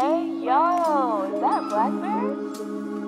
Hey, yo, is that Blackbear?